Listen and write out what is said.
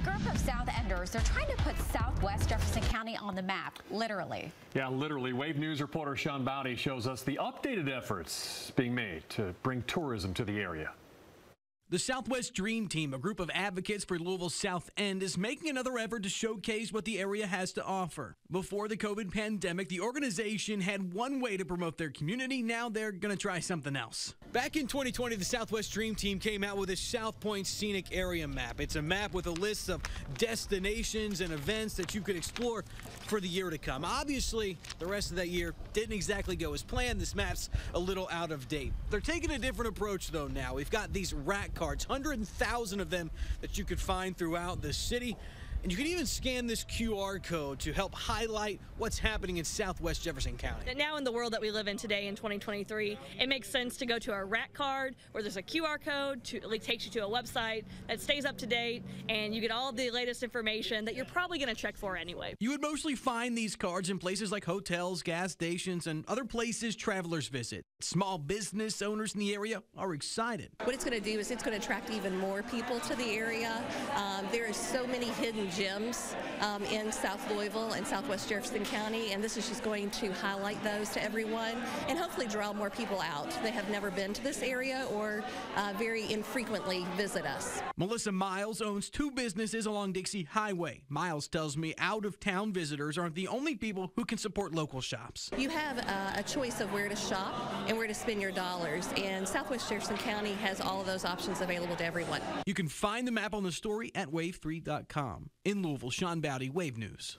group of South Enders, they're trying to put southwest Jefferson County on the map, literally. Yeah, literally. Wave News reporter Sean Bowdy shows us the updated efforts being made to bring tourism to the area. The Southwest Dream Team, a group of advocates for Louisville's South End, is making another effort to showcase what the area has to offer. Before the COVID pandemic, the organization had one way to promote their community. Now they're going to try something else. Back in 2020, the Southwest Dream Team came out with a South Point Scenic Area Map. It's a map with a list of destinations and events that you could explore for the year to come. Obviously, the rest of that year didn't exactly go as planned. This map's a little out of date. They're taking a different approach, though, now. We've got these rack cards, 100,000 of them that you could find throughout the city. And you can even scan this QR code to help highlight what's happening in southwest Jefferson County. Now, in the world that we live in today in 2023, it makes sense to go to a rack card where there's a QR code to it takes you to a website that stays up to date and you get all the latest information that you're probably going to check for anyway. You would mostly find these cards in places like hotels, gas stations, and other places travelers visit. Small business owners in the area are excited. What it's going to do is it's going to attract even more people to the area. Um, there are so many hidden gems um, in South Louisville and Southwest Jefferson County, and this is just going to highlight those to everyone and hopefully draw more people out. They have never been to this area or uh, very infrequently visit us. Melissa Miles owns two businesses along Dixie Highway. Miles tells me out of town visitors aren't the only people who can support local shops. You have uh, a choice of where to shop and where to spend your dollars, and Southwest Jefferson County has all of those options available to everyone. You can find the map on the story at wave3.com. In Louisville, Sean Bowdy, Wave News.